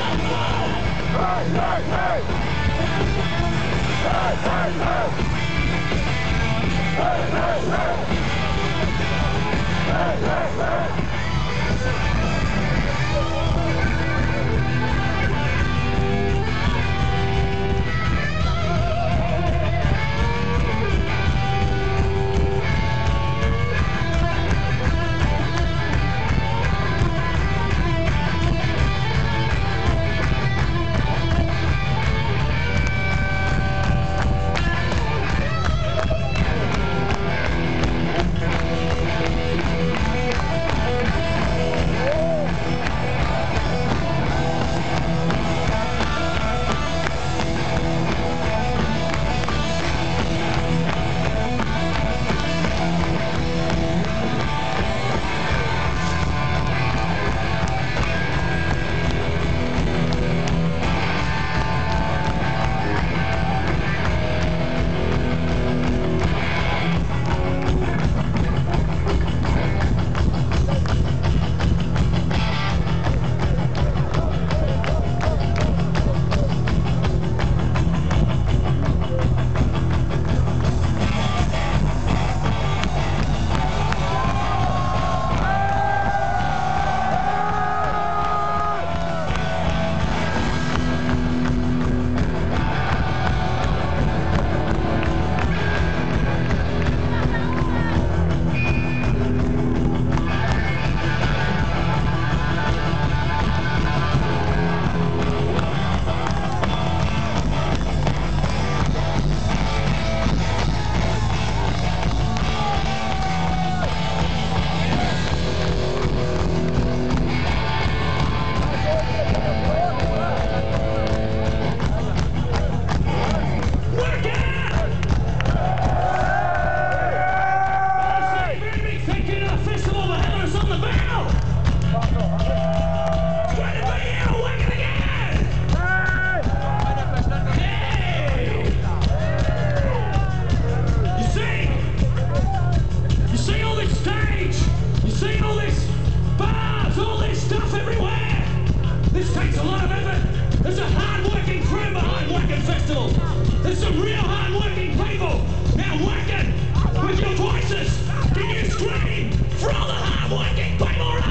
Hey, hey, hey! This takes a lot of effort. There's a hard-working crew behind Wacken Festival. There's some real hard-working people. Now Wacken, with your voices, can you scream for all the hard-working people